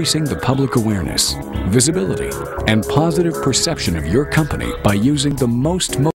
increasing the public awareness, visibility, and positive perception of your company by using the most